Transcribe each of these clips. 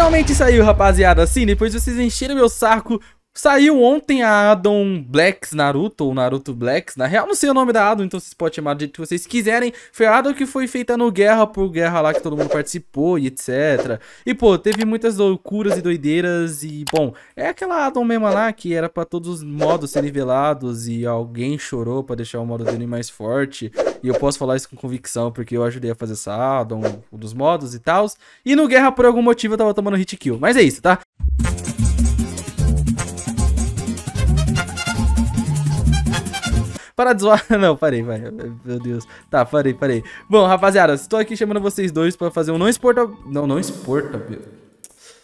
Finalmente saiu, rapaziada. Sim, depois vocês encheram meu saco Saiu ontem a Addon Blacks Naruto, ou Naruto Blacks. Na real, não sei o nome da Addon, então vocês podem chamar do jeito que vocês quiserem. Foi a Addon que foi feita no Guerra por Guerra lá, que todo mundo participou e etc. E, pô, teve muitas loucuras e doideiras. E, bom, é aquela Addon mesmo lá que era pra todos os modos serem nivelados. E alguém chorou pra deixar o modo dele mais forte. E eu posso falar isso com convicção, porque eu ajudei a fazer essa Addon, dos modos e tal. E no Guerra, por algum motivo, eu tava tomando hit kill. Mas é isso, tá? Para de zoar. Não, parei, vai. Meu Deus. Tá, parei, parei. Bom, rapaziada, estou aqui chamando vocês dois para fazer um não exporta... Não, não exporta...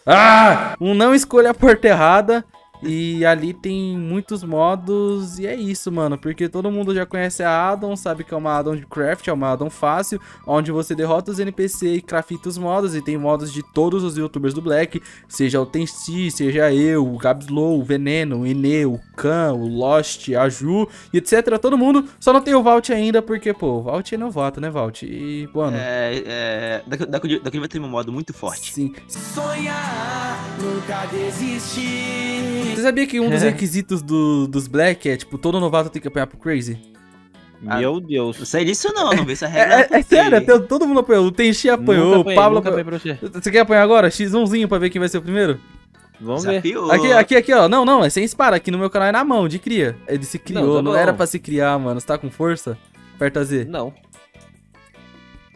Ah! Um não escolha a porta errada. E ali tem muitos modos e é isso, mano, porque todo mundo já conhece a addon, sabe que é uma addon de craft, é uma addon fácil, onde você derrota os NPC e crafta os modos, e tem modos de todos os youtubers do Black, seja o Tensi, seja eu, o Gabslow, o Veneno, o Ine, o Khan, o Lost, a Ju, e etc, todo mundo, só não tem o Vault ainda, porque, pô, o Vault é novato, né, Vault? E, mano... É, é, daqui, daqui, daqui vai ter um modo muito forte. Sim. Sonhar, nunca desistir você sabia que um dos requisitos do, dos Black é, tipo, todo novato tem que apanhar pro Crazy? Meu ah, Deus. Não sei disso não, não vê essa regra. É, é, é sério, até, todo mundo apanhou. O Tenchi apanhou, apanhei, o Pablo apanhou. Você. você quer apanhar agora? X1zinho pra ver quem vai ser o primeiro? Vamos Desafiou. ver. Aqui, aqui, aqui, ó. Não, não, é sem espada. Aqui no meu canal é na mão, de cria. Ele se criou, não, não era pra se criar, mano. Você tá com força? Aperta Z. Não.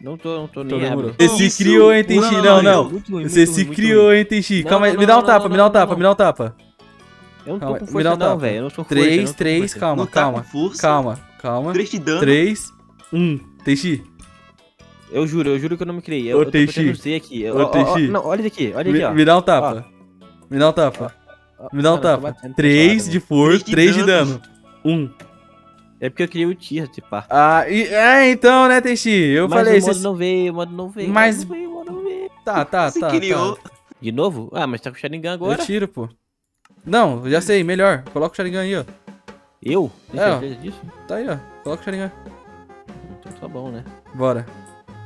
Não tô, não tô nem Você se criou, hein, Tenchi? Não, não. Você se criou, hein, Tenchi? Calma aí, me dá um tapa, me dá um tapa, me dá um tapa. Eu não tô calma, com força não, velho. Eu não tô com 3, força. 3, calma, calma. Calma, calma. 3 de dano. 3, 1. Teixi. Eu juro, eu juro que eu não me criei. Eu, Ô, eu tô Teixi. aqui. Ô, Teixi. Não, olha aqui, olha aqui, ó. Me dá um tapa. Me dá um tapa. Me dá um tapa. 3 de força, 3 de dano. 1. É porque eu queria o tier, tipo. Ah, e, é, então, né, Teixi? Eu Mas falei... Mas o modo não veio, o modo não veio. Mas... Não veio, não veio. Tá, tá, tá. criou. Tá. De novo? Ah, mas tá com o Sharingan agora. Eu tiro, pô. Não, já sei, melhor. Coloca o Sharingan aí, ó. Eu? Tem é, certeza disso? Tá aí, ó. Coloca o Sharingan. Então tá bom, né? Bora.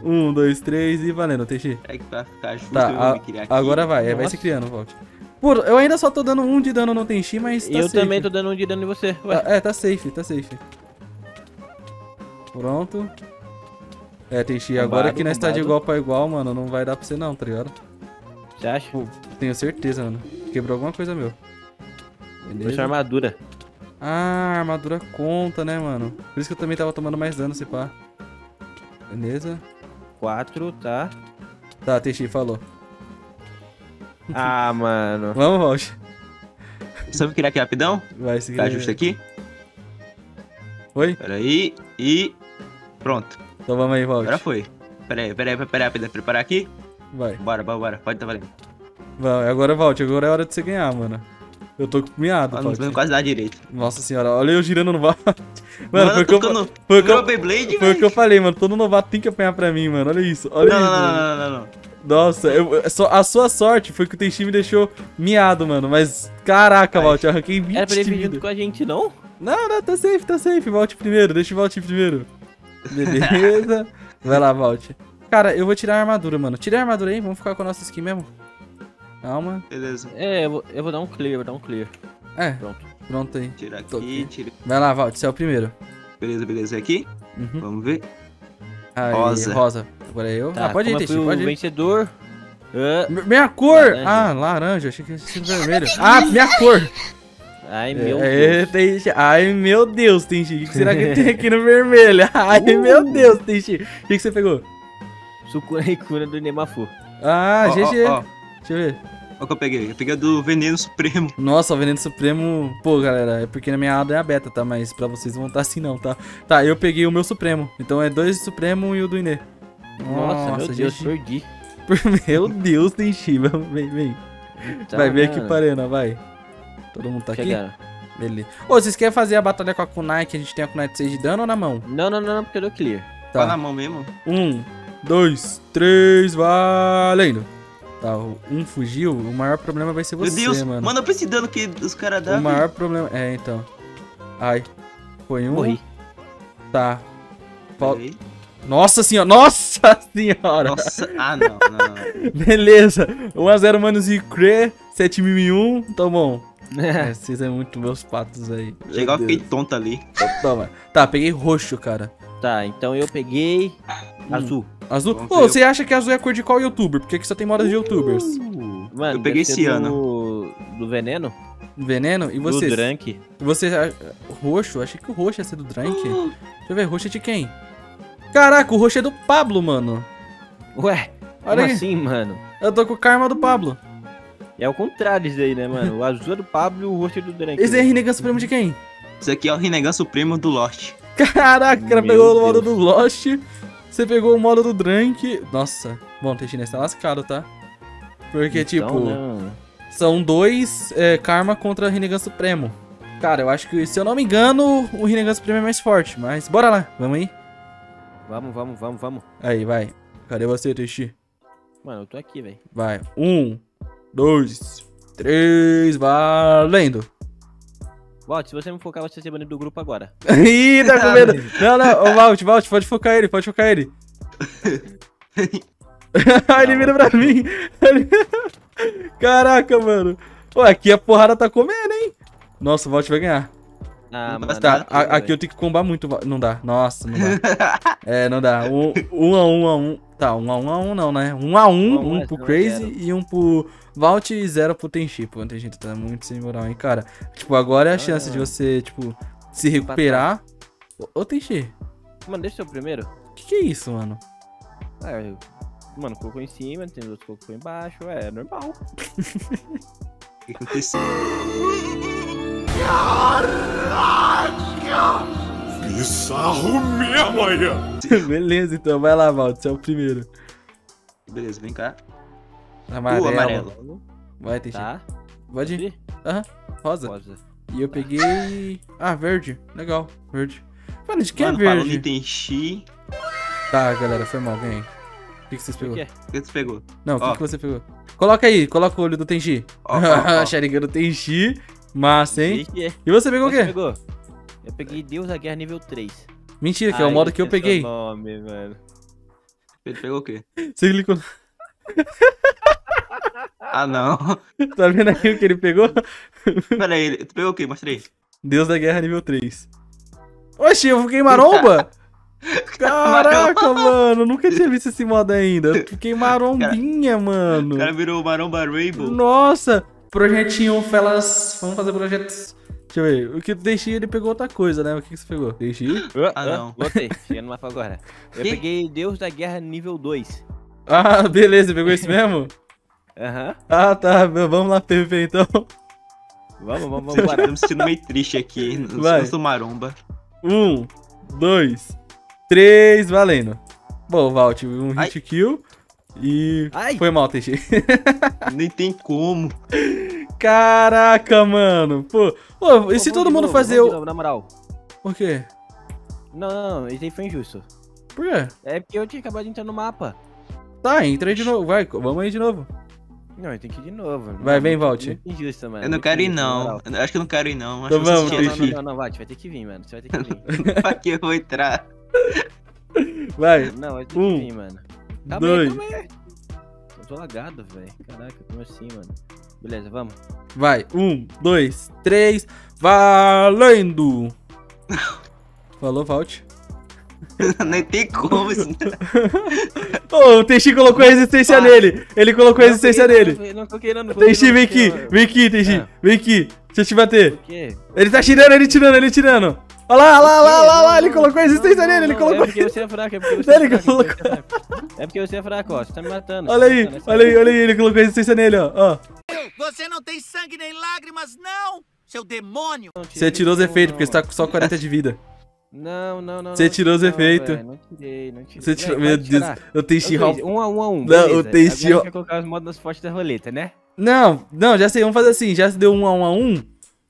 Um, dois, três e valendo, Teixi. É que pra ficar justo tá, eu me criar aqui. Agora vai, vai se criando, volte. Pô, eu ainda só tô dando um de dano no Tenchi, mas tá Eu safe. também tô dando um de dano em você. Ué. é, tá safe, tá safe. Pronto. É, Tenchi, agora que nós tá de igual pra igual, mano, não vai dar pra você não, tá ligado? Você acha? Pô, tenho certeza, mano. Quebrou alguma coisa, meu. Beleza. armadura. Ah, armadura conta, né, mano? Por isso que eu também tava tomando mais dano, se pá. Beleza. Quatro, tá. Tá, Teixi, falou. Ah, mano. Vamos, Valt. Sabe criar aqui rapidão? Vai, seguir. Tá justo aqui? Oi? Pera aí. E... Pronto. Então vamos aí, Valt. Agora foi. Pera aí, pera aí, pera aí, preparar aqui? Vai. Bora, bora, bora. Pode tá valendo. Vai, agora, Valt, agora é hora de você ganhar, mano. Eu tô miado, Não vai quase dar direito. Nossa senhora, olha eu girando no vato. Mano, mano, foi o que eu, no, foi que eu, Beyblade, foi o que eu falei, mano. Todo novato tem que apanhar pra mim, mano. Olha isso, olha não, isso. Não, não, não, não, não. Nossa, eu, a sua sorte foi que o Tenchi me deixou miado, mano. Mas, caraca, Valt, eu arranquei 20 Era pra ele vir junto com a gente, não? Não, não, tá safe, tá safe. Volte primeiro, deixa o Valt primeiro. Beleza. Vai lá, Valt. Cara, eu vou tirar a armadura, mano. Tira a armadura aí, vamos ficar com a nossa skin mesmo. Calma. Beleza. É, eu vou, eu vou dar um clear, vou dar um clear. É. Pronto. Pronto aí. Tira aqui, tira. Vai lá, Valt, você é o primeiro. Beleza, beleza. Aqui? Uhum. Vamos ver. Aí, rosa. Rosa. Agora é eu. Tá, ah, pode ir, Teixeira, pode ir. vencedor. Uh, minha cor! Laranja. Ah, laranja. Achei que ia ser vermelho. ah, minha cor! Ai, meu é, Deus. Tem... Ai, meu Deus, Tenchi. O que será que tem aqui no vermelho? Ai, uh. meu Deus, Tenchi. O que, que você pegou? Sucura e cura do Nemafu. Ah, oh, GG. Oh, oh. Deixa eu ver. Olha o que eu peguei. Eu peguei do Veneno Supremo. Nossa, o Veneno Supremo... Pô, galera, é porque na minha ada é a beta, tá? Mas pra vocês não tá assim não, tá? Tá, eu peguei o meu Supremo. Então é dois Supremo e o do Inê. Nossa, Nossa meu Deus, perdi. meu Deus, tem Shiva. Vem, vem. Tá, vai, vem aqui pra arena, vai. Todo mundo tá Chegaram. aqui? Beleza. Ô, vocês querem fazer a batalha com a Kunai, que a gente tem a Kunai de 6 de dano ou na mão? Não, não, não, porque eu dou clear. Tá. Só na mão mesmo? Um, dois, três, valendo. Tá, um fugiu, o maior problema vai ser você, Meu Deus, mano. manda pra esse dano que os caras dão. O maior problema... É, então. Ai. Foi um. Morri. Tá. Fal... Nossa senhora, nossa! Senhora. Nossa, ah não, não, não. Beleza. 1x0 Manos e Cre, 7001. Tá bom. É, vocês é muito meus patos aí. Eu Deus. fiquei tonto ali. Toma. Tá, peguei roxo, cara. Tá, então eu peguei azul. Azul. Vamos Ô, ver. você acha que azul é a cor de qual youtuber? Porque aqui só tem modas de youtubers. Mano, Eu peguei deve ser esse ano. do, do veneno? Veneno? E Do vocês? Drank. Você. ah, Roxo? Achei que o roxo ia ser do Drank. Deixa eu ver, roxo é de quem? Caraca, o roxo é do Pablo, mano. Ué, Olha como aí. assim, mano? Eu tô com o karma do Pablo. É o contrário isso aí, né, mano? O azul é do Pablo e o roxo é do Drank. Esse é Rinnegan Supremo de quem? Isso aqui é o Rinnegan Supremo do Lost. Caraca, o cara pegou o modo Deus. do Lost. Você pegou o modo do Drank. Nossa. Bom, Teixeira, tá lascado, tá? Porque, Então, tipo, não. são dois é, Karma contra Rinnegan Supremo. Cara, eu acho que, se eu não me engano, o Rinnegan Supremo é mais forte. Mas bora lá, vamos aí? Vamos, vamos, vamos, vamos. Aí, vai. Cadê você, Teixi? Mano, eu tô aqui, velho. Vai. Um, dois, três, valendo. Volte, se você me focar, você vai ser banido do grupo agora. Ih, tá com medo. Não, não, ô Valt, Valt, pode focar ele, pode focar ele. ele vira pra mim. Caraca, mano. Pô, aqui a porrada tá comendo, hein? Nossa, o Valt vai ganhar. Ah, Tá, mano. Tá, não, a- aqui eu tenho que combar muito. Não dá, nossa, não dá. É, não dá. Um, um a um a um. Tá, um a um a um não, né? Um a um, Um um é, pro é Crazy e um pro Valt e zero pro Tenchi. Pô, Tenchi, tu tá muito sem moral, hein, cara. Tipo, agora é a chance de Ah. você, tipo, se recuperar. Ô, ô Tenchi, Mano, deixa eu primeiro. o que que é isso, mano? Ah, eu... Mano, colocou em cima, tem outro colocou embaixo, é normal. O que aconteceu? Bizarro mesmo aí. Beleza, então, vai lá, Valt, você é o primeiro. Beleza, vem cá. Amarelo. O amarelo. Vai, Tenchi. Tá? Pode ir. Aham, rosa. Rosa. E eu peguei... Ah, verde. Legal, verde. Mano, de que Mano, é falando verde? em Tenchi. Tá, galera, foi mal, ganhei. O que, que vocês O pegou? quê? O que tu pegou? Não, o que, que você pegou? Coloca aí, coloca o olho do Tenchi. Ó, ó, ó. Sharingan do Tenchi. Massa, hein? É. E você pegou o Você quê? pegou? Eu peguei Deus da Guerra nível 3. Mentira, que é o Ai, modo que eu esqueci peguei. o nome, mano. Ele pegou o quê? Você clicou. Ah, não. Tá vendo aí o que ele pegou? Pera aí, tu pegou o quê? Mostra aí. Deus da Guerra nível 3. Oxi, eu fiquei maromba? Caraca, mano, nunca tinha visto esse modo ainda. Eu fiquei marombinha, O mano. cara virou o Maromba Rainbow. Nossa! Projetinho, felas. Vamos fazer projetos. Deixa eu ver. O que o Tenchi, ele pegou outra coisa, né? O que, que você pegou? Tenchi? Ah, não. Voltei, cheguei no mapa agora. Eu Que? peguei Deus da Guerra nível 2. Ah, beleza, pegou esse mesmo? Aham. Ah, tá. Vamos lá, PVP então. Vamos, vamos, vamos, tô me sentindo meio triste aqui. No Vai. eu sou maromba. Um, dois, três, valendo. Bom, Valt, um Ai. hit kill. E. Ai. Foi mal, Teixeira. Nem tem como. Caraca, mano. Pô, pô e se todo mundo novo, fazer o. novo, na moral. Por quê? Não, não, não, isso aí foi injusto. Por quê? É porque eu tinha acabado de entrar no mapa. Tá, entra aí de novo. Vai, vamos aí de novo. Não, eu tenho que ir de novo. Vai, vem, Muito- Valt. muito Injusto, mano. Eu não muito quero ir, não. Acho que eu não quero ir, não. Acho Então que vamos, Não, não, não, não, não, Valt, vai ter que vir, mano. Você vai ter que vir. Pra que eu vou entrar? Vai. Não, vai ter Um, que vir, mano. Calma dois. aí, calma aí. Eu tô lagado, velho. Caraca, como assim, mano? Beleza, vamos. Vai. Um, dois, três. Valendo! Falou, Valt. Nem tem como. Isso. Ô, o Teixi colocou a resistência Ah. nele. Ele colocou a resistência nele. Não, não coloquei, Teixi, vem aqui. Vem aqui, Teixi. Ah. Vem aqui. Deixa eu te bater. Por quê? Ele tá tirando, ele tirando, ele tirando. Olha lá, olha lá, olha lá, olha lá. Ele colocou a resistência nele, ele colocou. É porque você é fraco, é porque você é fraco. colocou- é porque você é fraco. É porque você é fraco, ó. Você tá me matando. Olha tá aí, matando, olha aí, olha aí. Ele colocou a resistência nele, ó. ó. Você não tem sangue nem lágrimas, não, seu demônio! Você tirou os efeitos, porque você tá com só 40 de vida. Não, não, não. Você tirou os efeitos. Não tirei, não tirei. Você tirou. Meu Deus, eu tenho She-Hulk. Um a um a um. Não, o beleza. Teixi- Agora a gente vai colocar os modos fortes da roleta, né? Não, não, já sei, vamos fazer assim. Já se deu um a um a um.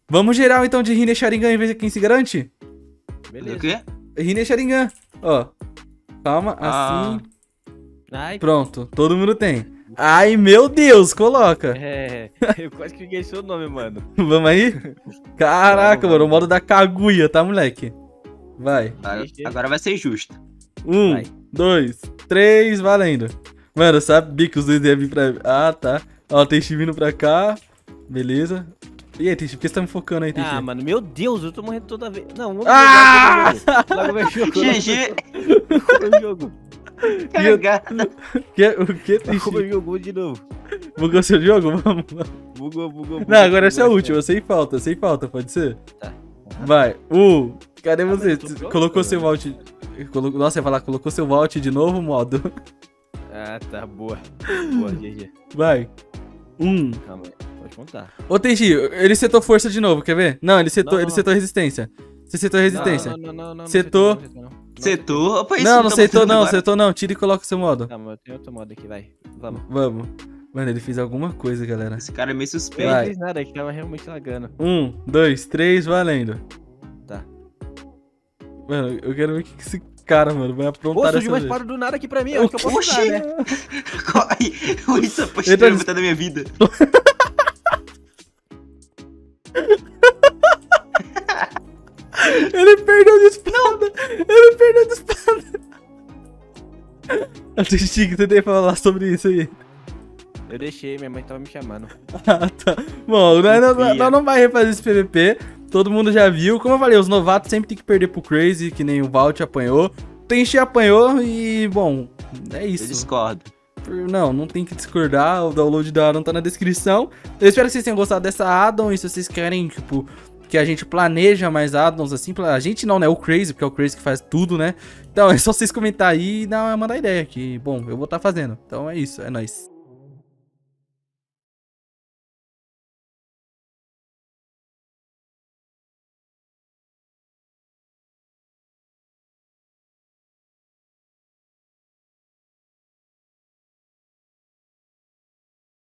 Vamos geral então de Rine Sharingan em vez de quem se garante? Beleza. O quê? Rine Sharingan. Ó. Calma, Ah. assim. Ai, Pronto, todo mundo tem. Ai, meu Deus, coloca. é. Eu quase que peguei seu nome, mano. Vamos aí? Caraca, Vamos, mano, o modo da Kaguya, tá, moleque? Vai. Agora- vai ser justo. Um, Vai. dois, três, valendo. Mano, eu sabia que os dois iam vir pra... Ah, tá. Ó, tem vindo pra cá. Beleza. E aí, Teixi, por que você tá me focando aí, Teixi? Ah, mano, meu Deus, eu tô morrendo toda vez. Não, vamos Ah! Logo meu jogo. GG, meu jogo. cagada. Que, o que, Logo Teixi? meu jogo de novo. Bugou seu jogo? Vamos lá. Bugou, bugou, bugou. Não, agora essa é a última, sem falta, sem falta, pode ser? Tá. Vai. Uh, cadê mas você? pronto, colocou cara. seu vault. Colocou, nossa, ia falar, colocou seu vault de novo modo. Ah, tá, boa. Boa, GG. Vai. Um. Calma aí, contar. Ô, Tenji, ele setou força de novo, quer ver? Não, ele setou, Não, ele não, setou resistência. Você setou resistência. Não, não, não, não, não, Setou. não setou, não, não. Setou? Opa, isso Não, não tá setou não, agora. setou não. Tira e coloca o seu modo. Calma, eu tenho outro modo aqui, vai. Vamos. Vamos. Mano, ele fez alguma coisa, galera. Esse cara é meio suspeito. Não fiz nada, que tava realmente lagando. Um, dois, três, valendo. Tá. Mano, eu quero ver o que esse cara, mano, vai Pô, aprontar surgiu uma espada do nada aqui pra mim, eu acho que eu posso usar, né? Corre! Isso é Ele tá minha vida. Eu tinha que tentei falar sobre isso aí. Eu deixei, minha mãe tava me chamando. Ah, tá. Bom, nós não, Confia. nós não vai refazer esse PVP. Todo mundo já viu. Como eu falei, os novatos sempre tem que perder pro Crazy, que nem o Valt apanhou. Tenchi apanhou e, bom, é Eu isso. discordo. Não, não tem que discordar. O download da addon tá na descrição. Eu espero que vocês tenham gostado dessa addon. E se vocês querem, tipo, que a gente planeja mais addons assim. A gente não, né? O Crazy, porque é o Crazy que faz tudo, né? Então é só vocês comentar aí e dar, mandar ideia. Que, bom, eu vou estar fazendo. Então é isso, é nóis.